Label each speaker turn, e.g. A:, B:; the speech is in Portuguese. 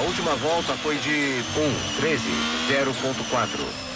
A: última volta foi de 1, 13, 0.4.